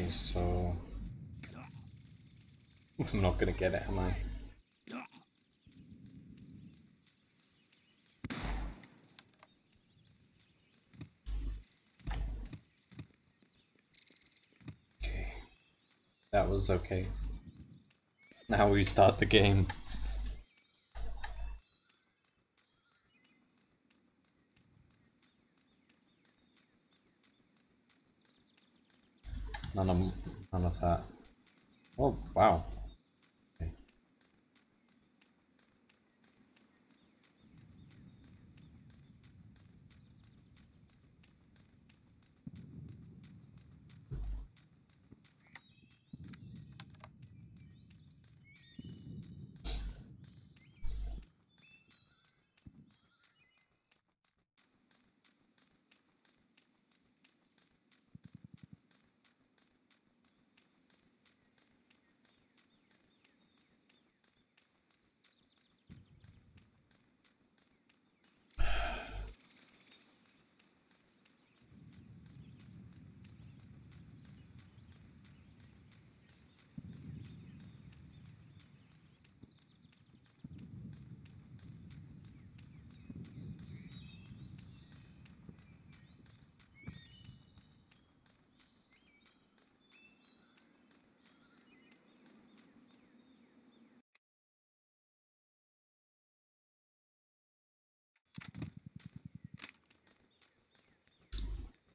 Okay, so I'm not gonna get it, am I? Okay, that was okay. Now we start the game. None of none of that. Oh wow. Okay.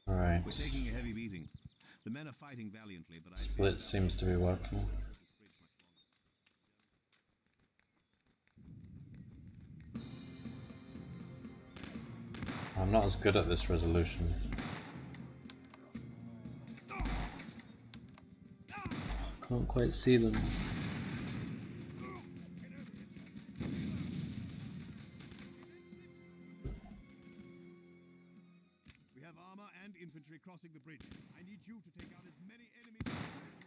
All right. We're taking a heavy beating. The men are fighting valiantly, but I Split seems to be working. I'm not as good at this resolution. I Can't quite see them. Infantry crossing the bridge. I need you to take out as many enemies. as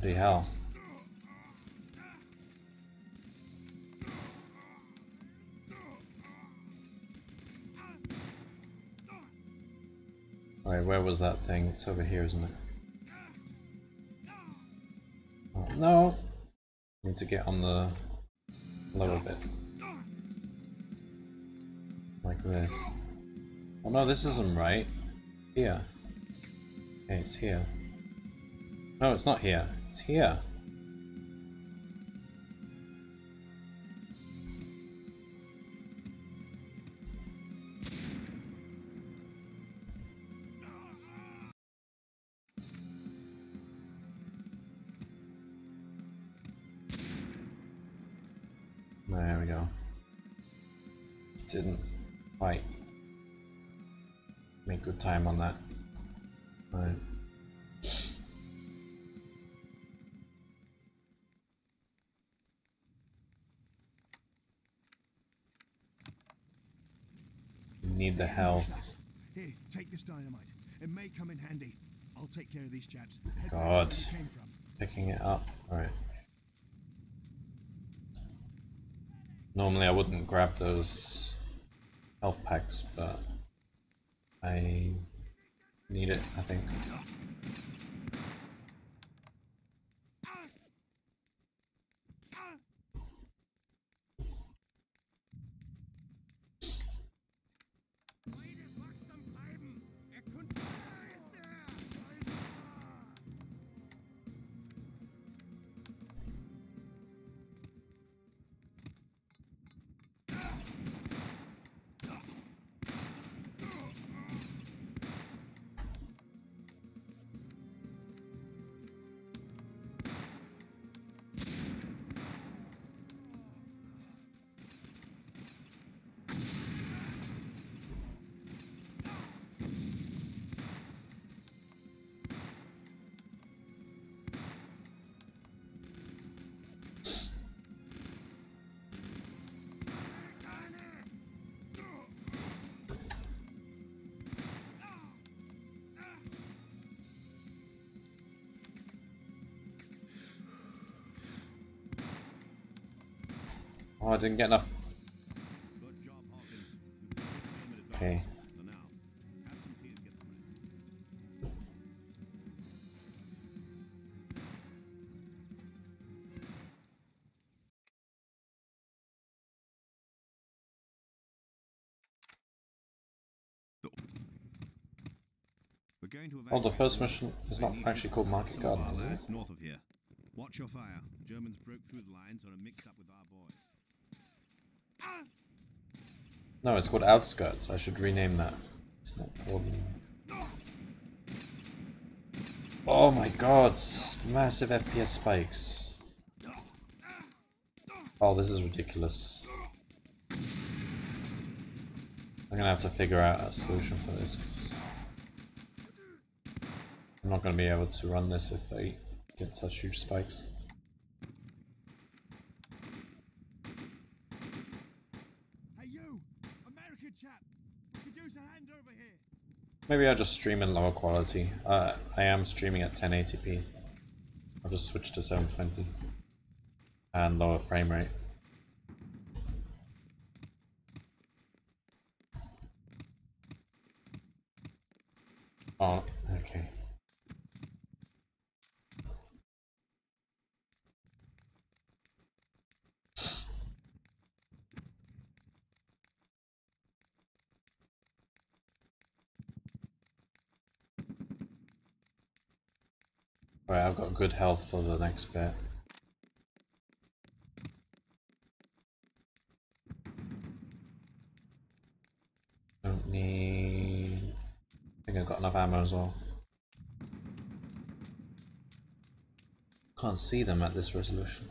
Bloody hell. Where was that thing? It's over here, isn't it? Oh, no! Need to get on the lower bit. Like this. Oh no, this isn't right. Here. Okay, it's here. No, it's not here. It's here. Time on that. Right. Need the health. Here, take this dynamite. It may come in handy. I'll take care of these chaps. Head back to God. where you came from. Picking it up. Alright. Normally I wouldn't grab those health packs, but I need it, I think. Oh, I didn't get enough. Okay. Oh, the first mission is not actually called Market Garden, is it? North of here. Watch your fire. Germans broke through the lines and are mixed up with our. No, it's called Outskirts. I should rename that. It's not called. Oh my god, massive FPS spikes. Oh, this is ridiculous. I'm gonna have to figure out a solution for this because I'm not gonna be able to run this if I get such huge spikes. Hey you, American chap, could use a hand over here. Maybe I'll just stream in lower quality. Uh, I am streaming at 1080p. I'll just switch to 720 and lower frame rate. Oh, okay. Right, I've got good health for the next bit. Don't need... I think I've got enough ammo as well. Can't see them at this resolution.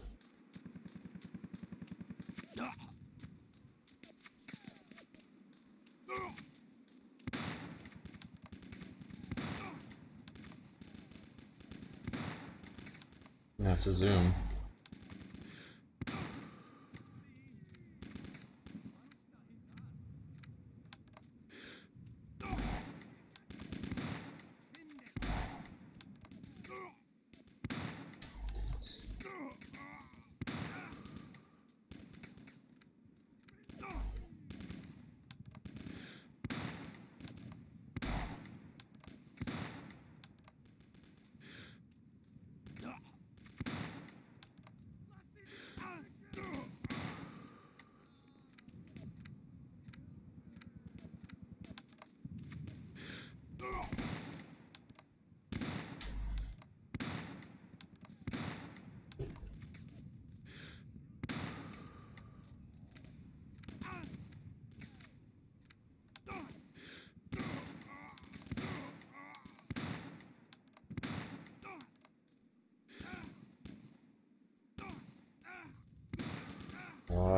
I have to zoom.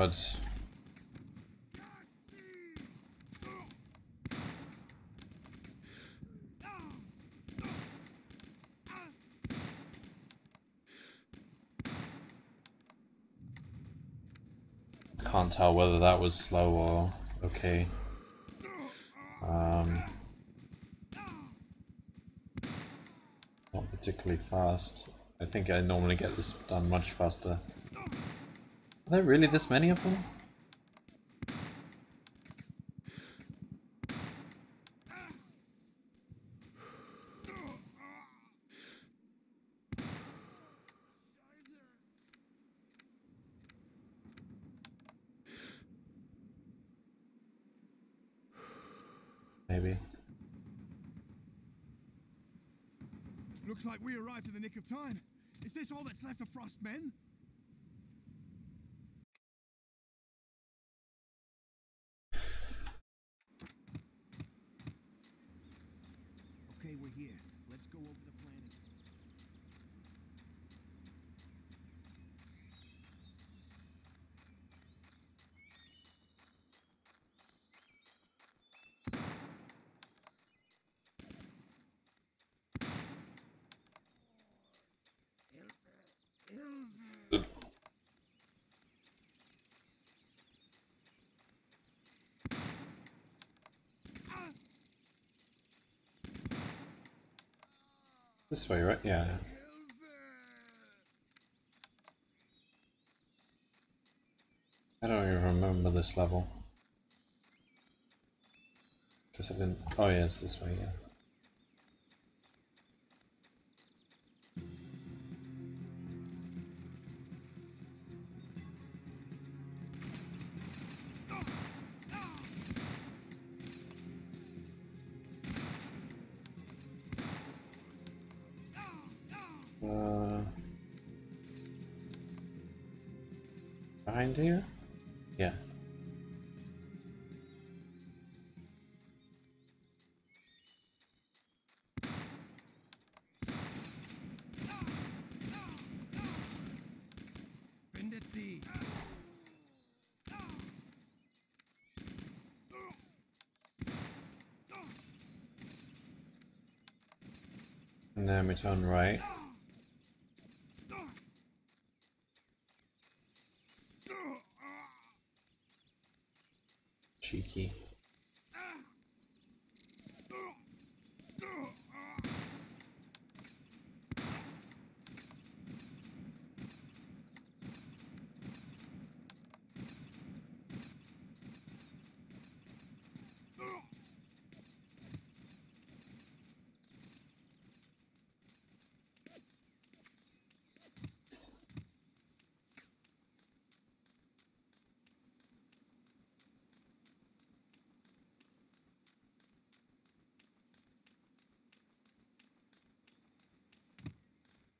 God. Can't tell whether that was slow or okay. Um, not particularly fast. I think I normally get this done much faster. Are there really this many of them? Maybe. Looks like we arrived in the nick of time. Is this all that's left of Frost's men? Okay, we're here. Let's go over the plan again. This way, right? Yeah. I don't even remember this level. Because I didn't. Oh, yeah, it's this way, yeah. Behind here? Yeah. And then we turn right. Cheeky.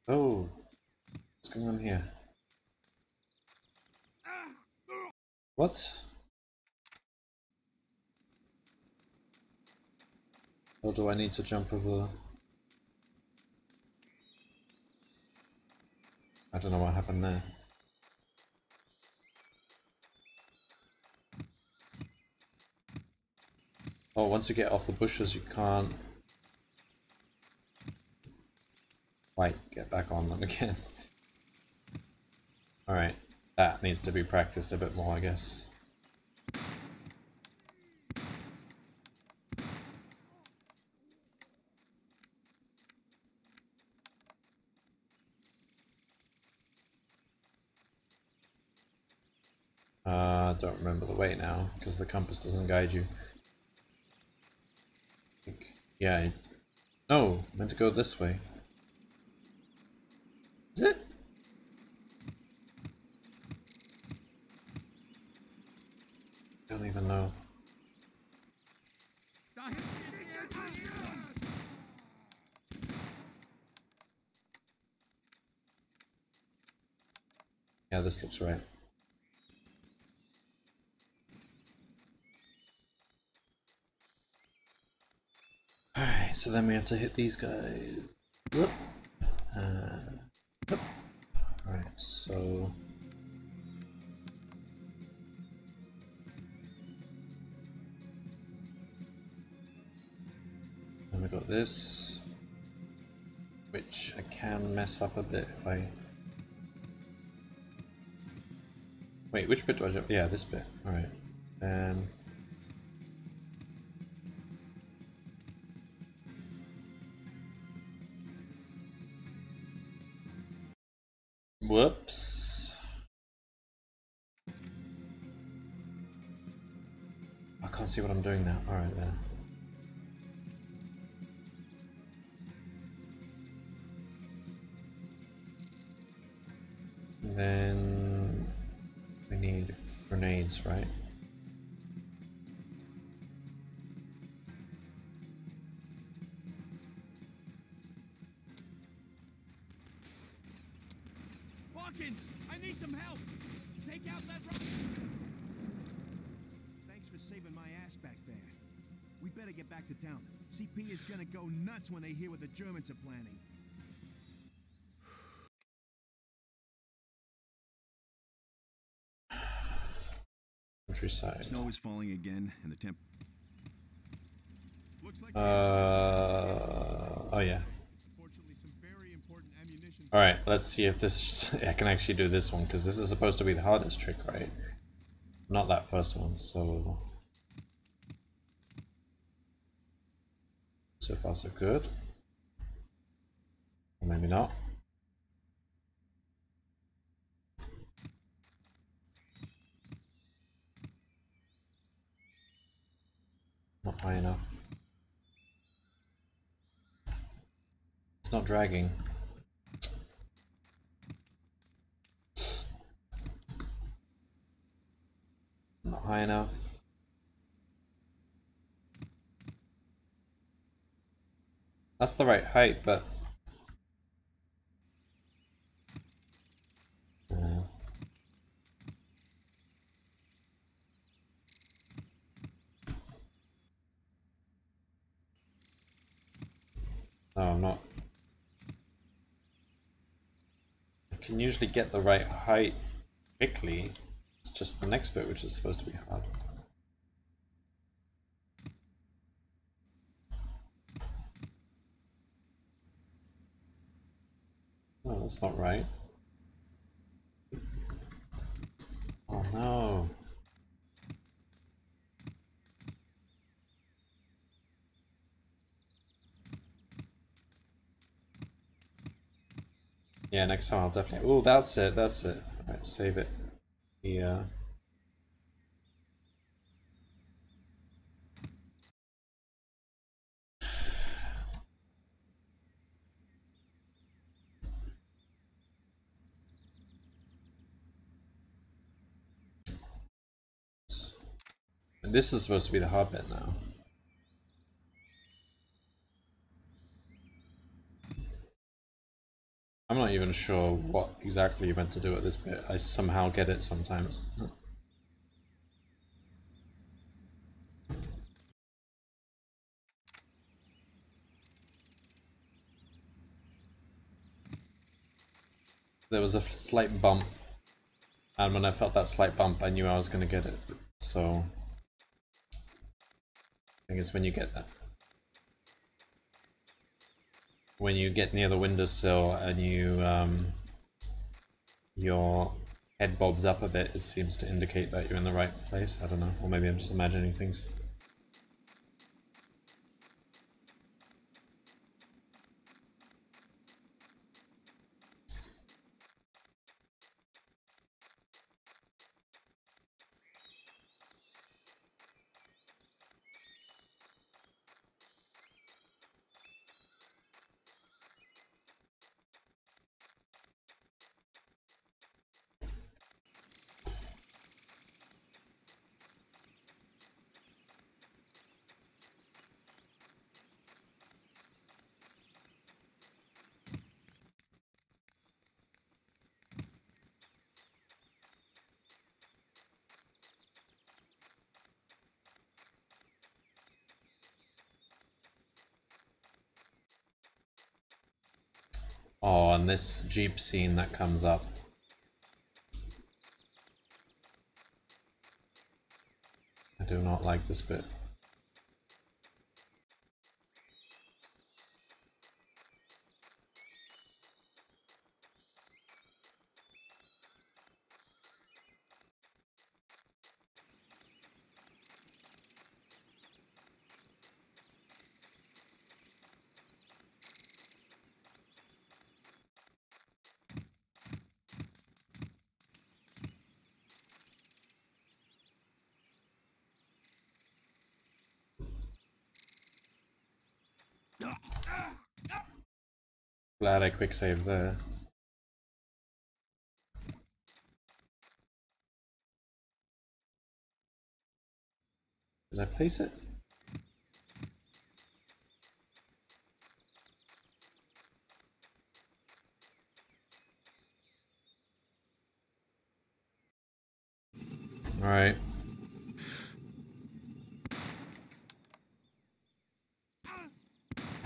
Oh, what's going on here? What? Or do I need to jump over? I don't know what happened there. Oh, once you get off the bushes, you can't Wait, get back on them again. Alright, that needs to be practiced a bit more, I guess. Uh, don't remember the way now, because the compass doesn't guide you. I yeah, no, meant to go this way. Is it? Don't even know. Yeah, this looks right. Alright, so then we have to hit these guys. Whoop. Uh, Yep. Alright, so... Then we got this, which I can mess up a bit if I... Wait, which bit do I jump? Yeah, this bit. Alright. Then... see what I'm doing now. Alright then. Then we need grenades, right? Germans are planning. Countryside. Snow is falling again, and the temp. Looks like. Uh, oh yeah. Fortunately, some very important ammunition. Alright, let's see if this I can actually do this one, because this is supposed to be the hardest trick, right? Not that first one, so... So far so good. Maybe not. Not high enough. It's not dragging. Not high enough. That's the right height, but No, I'm not. I can usually get the right height quickly. It's just the next bit which is supposed to be hard. Oh, that's not right. Oh no. Yeah, next time I'll definitely. Oh, that's it. That's it. Right, save it. Yeah. And this is supposed to be the hard bit now. I'm not even sure what exactly you're meant to do at this bit. I somehow get it sometimes. There was a slight bump, and when I felt that slight bump, I knew I was going to get it. So, I think it's when you get that when you get near the windowsill and you um, your head bobs up a bit, it seems to indicate that you're in the right place. I don't know, or maybe I'm just imagining things. Oh, and this Jeep scene that comes up. I do not like this bit. Glad I quick saved there. Did I place it? Alright.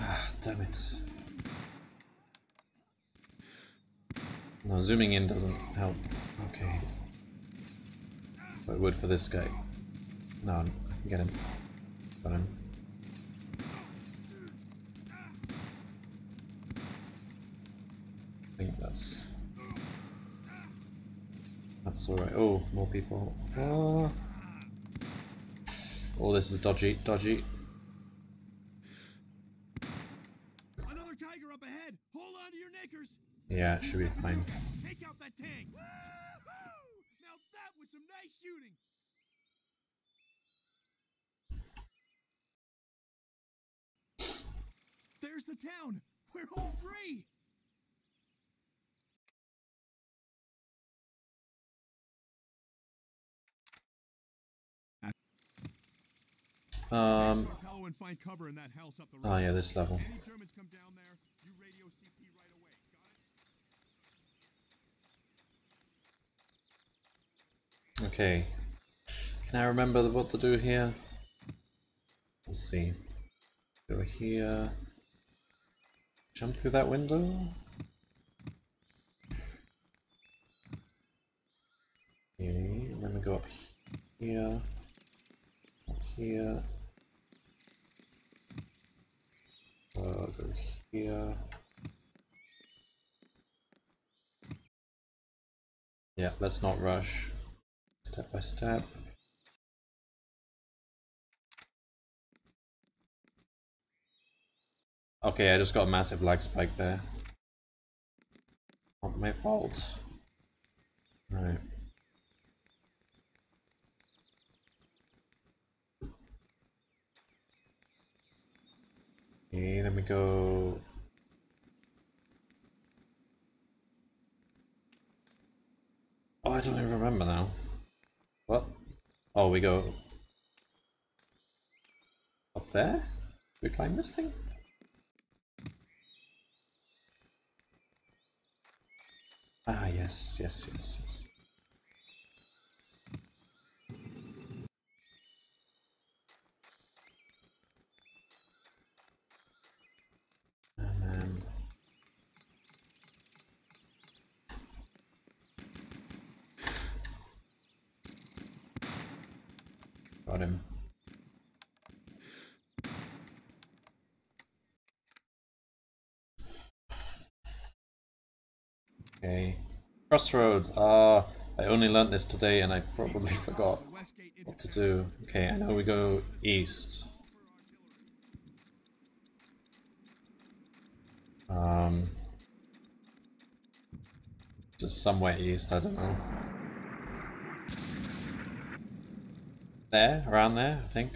Ah, damn it. No, zooming in doesn't help. Okay. But it would for this guy. No, I can get him. Got him. I think that's... That's alright. Oh, more people. Oh. oh, this is dodgy, dodgy. Another tiger up ahead. Hold on to your knickers. Yeah, it should be fine. Take out that tank. Now that was some nice shooting. to town. We're home free. Um, Hello and find cover in that house up the oh yeah, this level. Any Germans come down there, you radio CP right away. Got it? Okay. Can I remember what to do here? Let's see. Go here. Jump through that window? Okay, let me go up here. Up here. Uh, go here. Yeah, let's not rush. Step by step. Okay, I just got a massive lag spike there. Not my fault. Right. Okay, let me go. Oh, I don't even remember now. What? Oh, we go up there? We climb this thing? Ah, yes, yes, yes, yes. And then... Got him. Okay. Crossroads. Ah, I only learnt this today and I probably forgot what to do. Okay, I know we go east. Um, just somewhere east, I don't know. There, around there, I think.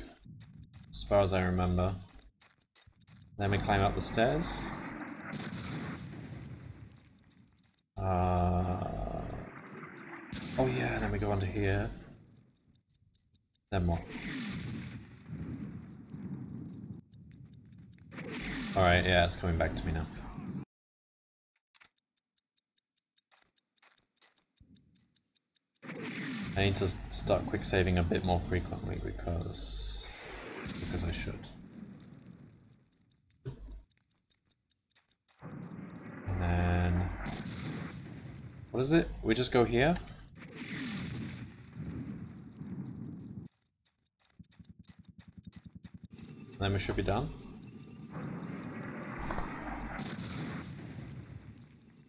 As far as I remember. Then we climb up the stairs. Uh, oh yeah, and then we go under here. Then what? Alright, yeah, it's coming back to me now. I need to start quick saving a bit more frequently because because I should. And then what is it? We just go here? Then we should be done.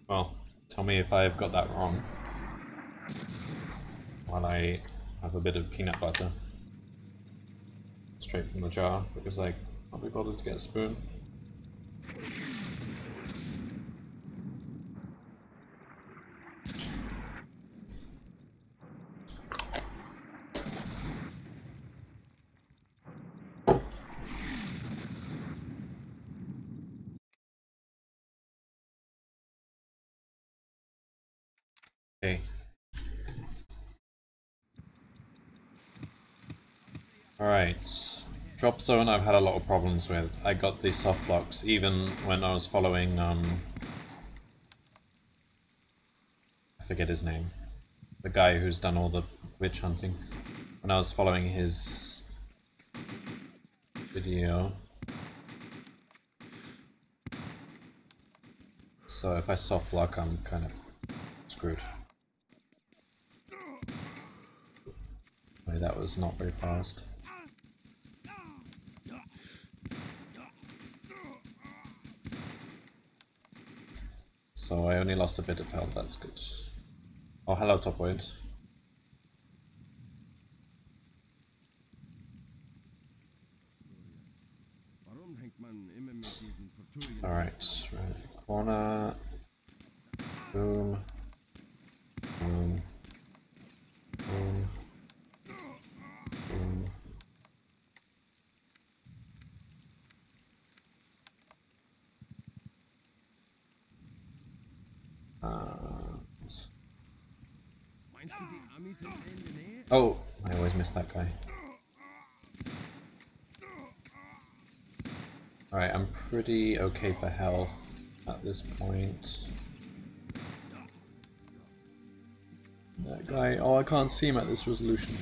Well, tell me if I've got that wrong. While I have a bit of peanut butter. Straight from the jar, because I can't be bothered to get a spoon. Okay. Alright. Drop zone I've had a lot of problems with. I got the soft locks even when I was following um I forget his name. The guy who's done all the witch hunting. When I was following his video. So if I soft lock I'm kind of screwed. That was not very fast. So I only lost a bit of health, that's good. Oh, hello, top point. Alright, right. Corner. Boom. Boom. Boom. Armies in hand in hand. Oh, I always miss that guy. Alright, I'm pretty okay for health at this point. That guy, oh I can't see him at this resolution.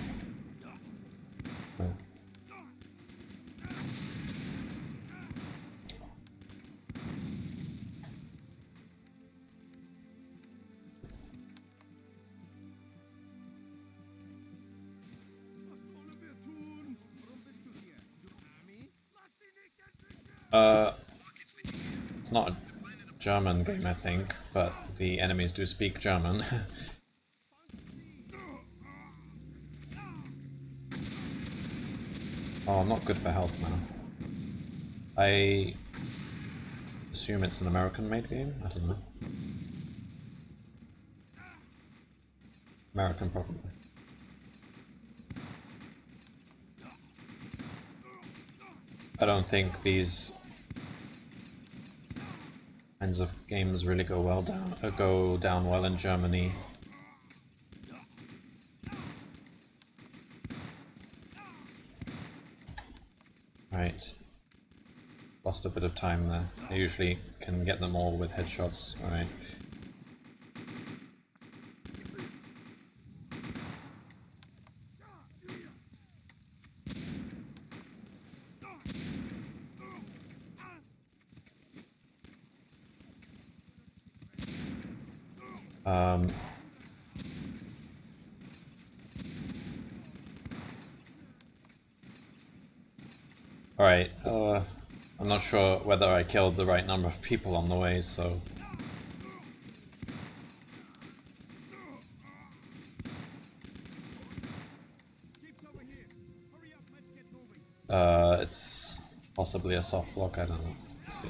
German game, I think, but the enemies do speak German. oh, not good for health now. I assume it's an American-made game. I don't know. American, probably. I don't think these kinds of games really go well down uh, go down well in Germany. Right. Lost a bit of time there. I usually can get them all with headshots. Alright. Um, Alright, uh, I'm not sure whether I killed the right number of people on the way, so... Uh, it's possibly a soft lock, I don't know. Let's see.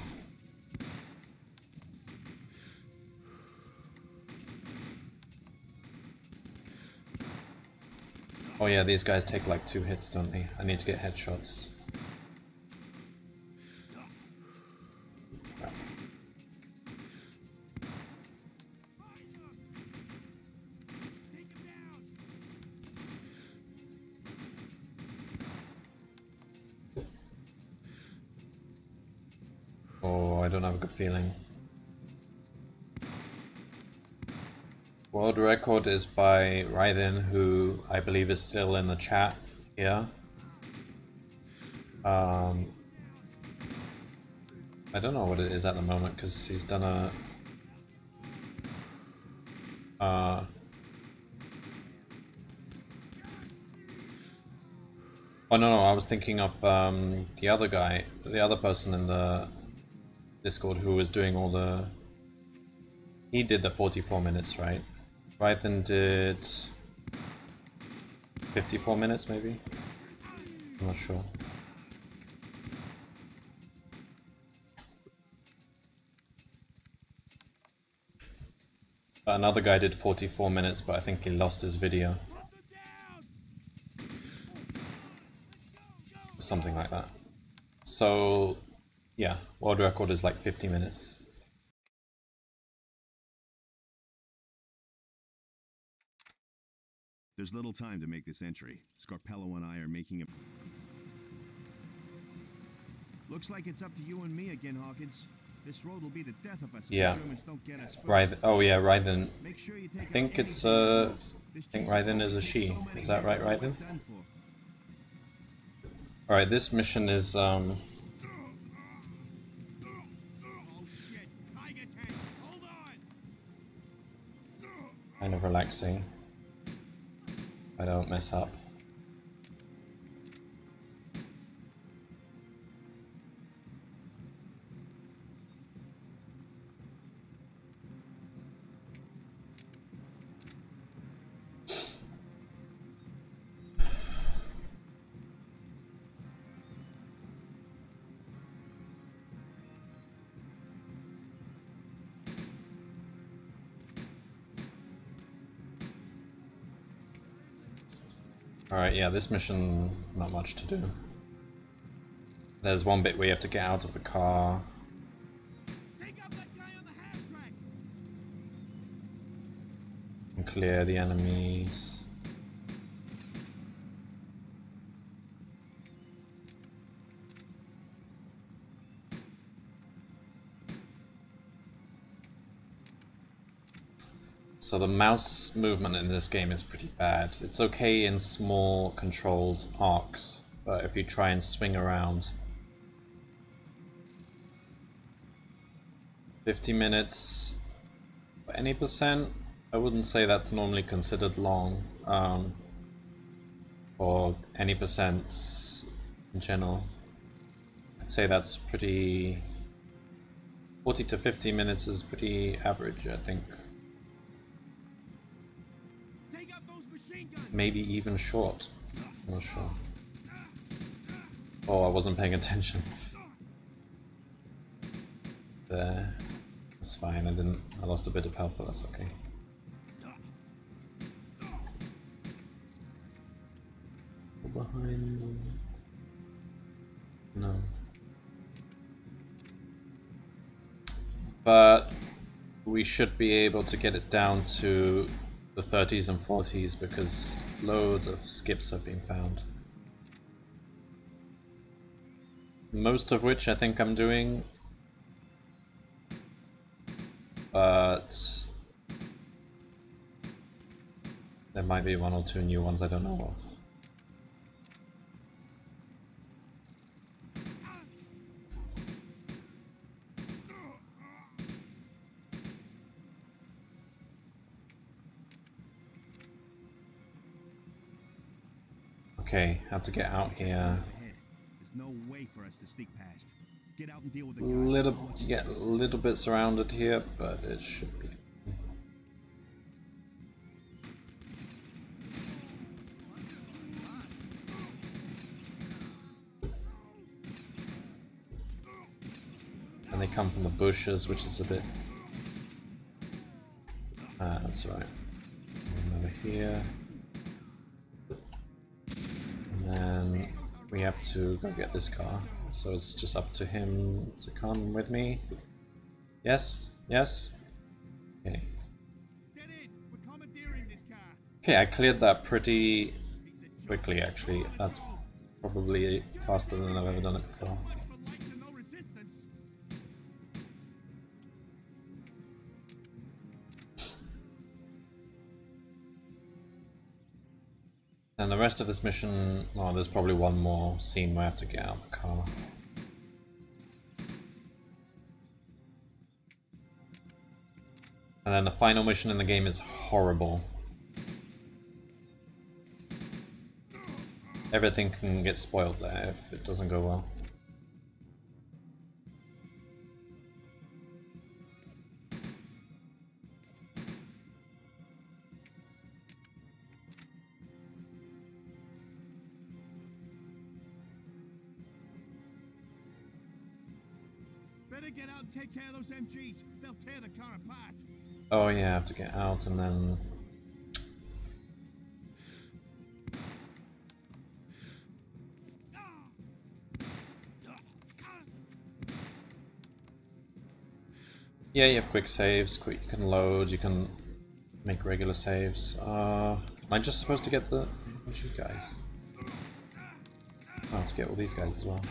Oh yeah, these guys take like two hits, don't they? I need to get headshots. Is by Raiden, who I believe is still in the chat here. Um, I don't know what it is at the moment because he's done a. Uh, oh no, no, I was thinking of um, the other guy, the other person in the Discord who was doing all the. He did the 44 minutes, right? Raiden did 54 minutes, maybe? I'm not sure. Another guy did 44 minutes, but I think he lost his video. Something like that. So, yeah, world record is like 50 minutes. There's little time to make this entry. Scarpello and I are making a. Looks like it's up to you and me again, Hawkins. This road will be the death of us if Yeah. the Germans don't get us first. Oh yeah. Make sure out think it's, uh, I think will is a she. Is that right, hits that we're Raiden? done for. Alright, this mission is um Oh shit! Tiger tank! Hold on! kind of relaxing. I don't mess up. Alright, yeah, this mission, not much to do. There's one bit where you have to get out of the car. Take out that guy on the and clear the enemies. So the mouse movement in this game is pretty bad. It's okay in small controlled arcs, but if you try and swing around, 50 minutes, any percent, I wouldn't say that's normally considered long um, for any percent in general. I'd say that's pretty 40 to 50 minutes is pretty average, I think. Maybe even short. I'm not sure. Oh, I wasn't paying attention. There. That's fine, I didn't. I lost a bit of health, but that's okay. Behind. No. But we should be able to get it down to the 30s and 40s because loads of skips have been found. Most of which I think I'm doing. But there might be one or two new ones I don't know of. Have to get out here. There's no way for us to sneak past. Get out and deal with the. Little, you get a little bit surrounded here, but it should be. And they come from the bushes, which is a bit. Ah, that's right. And over here. We have to go get this car. So it's just up to him to come with me. Yes? Yes? Okay. Get in. We're commandeering this car. Okay, I cleared that pretty quickly actually. That's probably faster than I've ever done it before. And the rest of this mission, well, there's probably one more scene where I have to get out of the car. And then the final mission in the game is horrible. Everything can get spoiled there if it doesn't go well. Have to get out and then... Yeah, you have quick saves, quick, you can load, you can make regular saves. Uh, am I just supposed to get the... You guys? Oh, to get all these guys as well.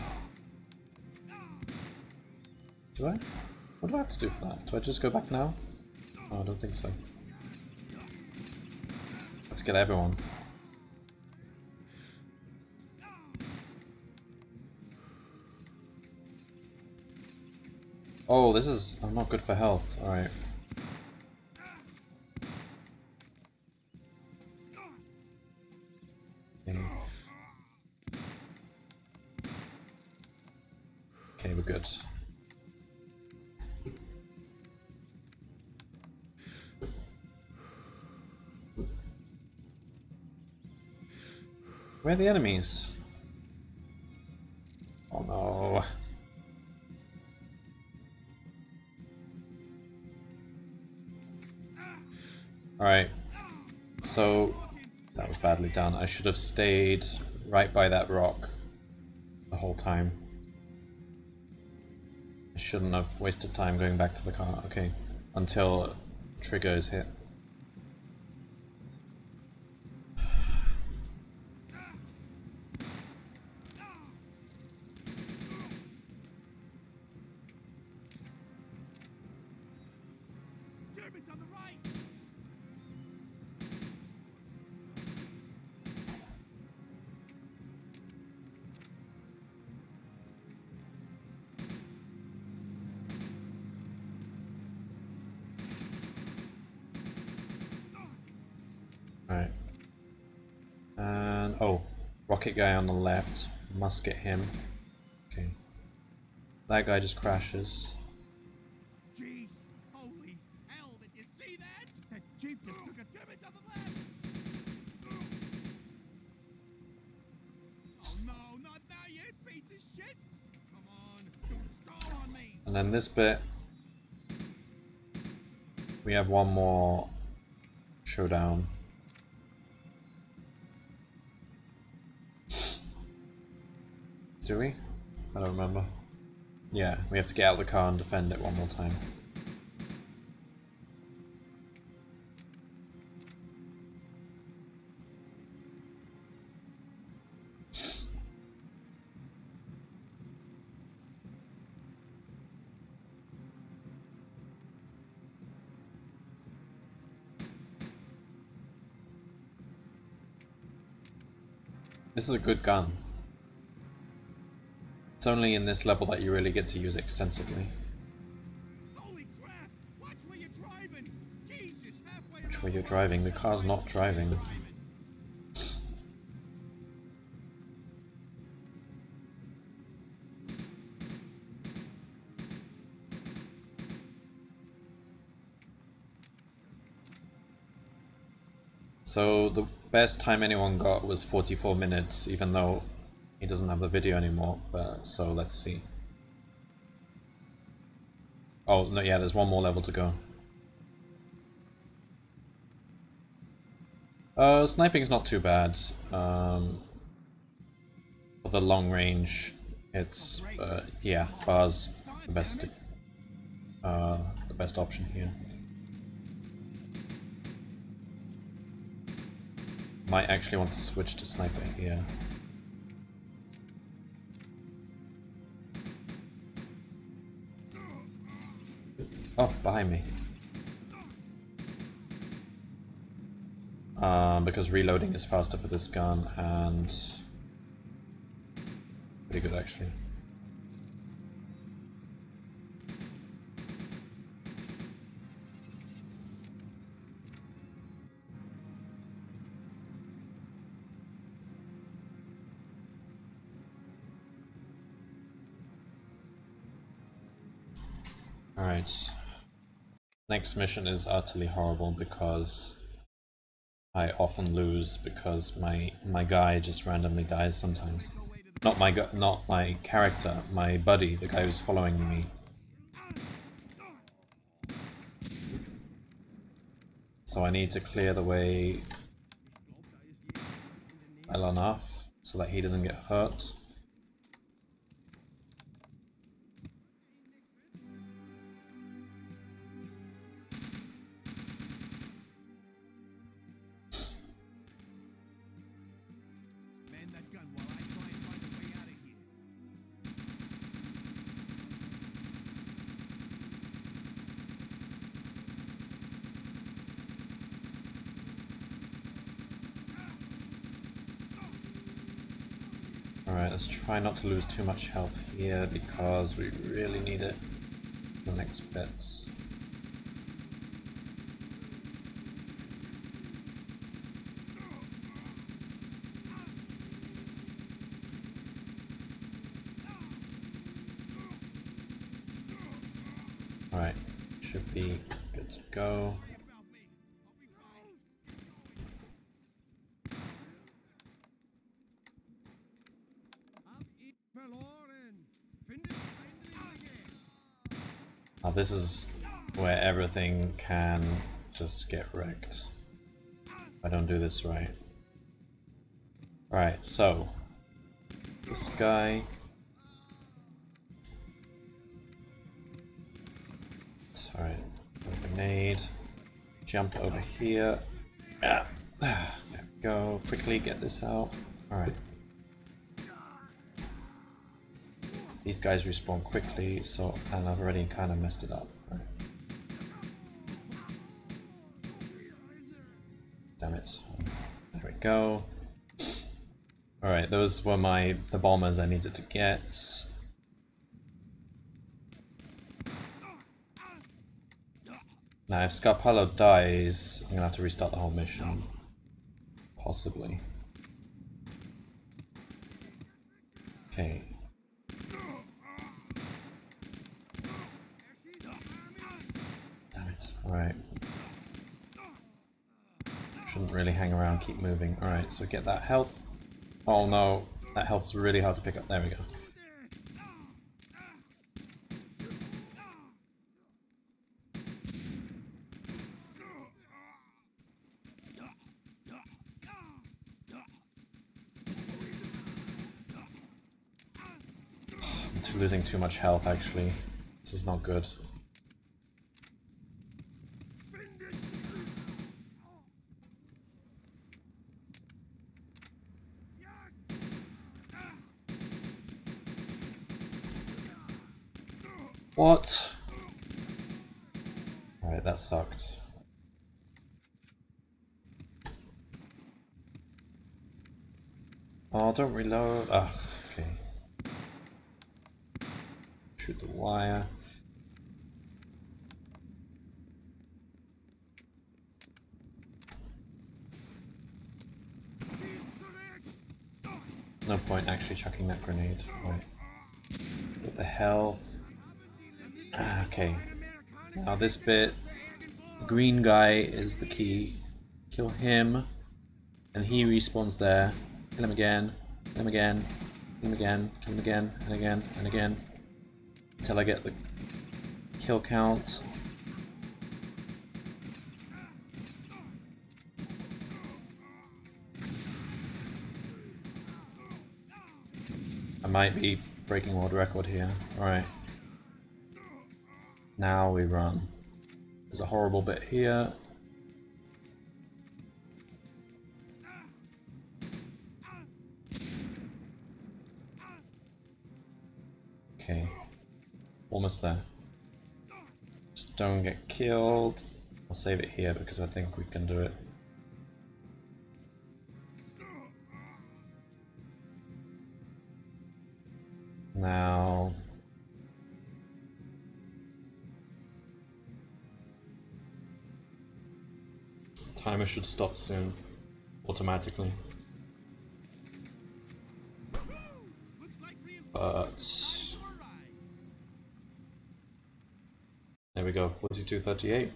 Do I? What do I have to do for that? Do I just go back now? Oh, I don't think so. Let's get everyone. Oh, this is I'm not good for health. Alright. The enemies? Oh no. Alright. So, that was badly done. I should have stayed right by that rock the whole time. I shouldn't have wasted time going back to the car. Okay. Until trigger is hit. Rocket guy on the left. Must get him. Okay. That guy just crashes. Jeez, holy hell, did you see that? That jeep just took a damage on the left. Oh no, not now, you piece of shit! Come on, don't stall on me! And then this bit, we have one more showdown. Do we? I don't remember. Yeah, we have to get out of the car and defend it one more time. This is a good gun. It's only in this level that you really get to use it extensively. Holy crap! Watch where! Jesus, Which way you're driving? The car's not driving. So the best time anyone got was 44 minutes, even though he doesn't have the video anymore. But so let's see. Oh no, yeah, there's one more level to go. Uh, sniping's not too bad. Um, for the long range, it's uh, yeah, bars the best uh, the best option here. Might actually want to switch to sniper here. Oh, behind me. Um, because reloading is faster for this gun and pretty good actually. Alright. Next mission is utterly horrible because I often lose because my my guy just randomly dies sometimes. Not my not my character, my buddy, the guy who's following me. So I need to clear the way well enough so that he doesn't get hurt. Alright, let's try not to lose too much health here because we really need it for the next bits. Alright, should be good to go. This is where everything can just get wrecked. I don't do this right. Right, so this guy. Alright, grenade. Jump over here. Ah, there we go. Quickly get this out. Alright. These guys respawn quickly, so and I've already kind of messed it up. Damn it. There we go. Alright, those were my the bombers I needed to get. Now if Scarpello dies, I'm gonna have to restart the whole mission. Possibly. Okay. Damn it. Alright. Shouldn't really hang around, keep moving. Alright, so get that health. Oh no, that health's really hard to pick up. There we go. I'm losing too much health actually. This is not good. What? Alright, that sucked. Oh, don't reload. Ugh, okay. Shoot the wire. No point actually chucking that grenade. Right. Get the health. Ah, okay. Now this bit, green guy is the key. Kill him, and he respawns there. Kill him again, kill him again, kill him again, kill him again, and again, and again. Until I get the kill count. I might be breaking world record here. Alright. Now we run. There's a horrible bit here. Okay. Almost there. Just don't get killed. I'll save it here because I think we can do it. Now... Timer should stop soon, automatically. But... There we go, 4238.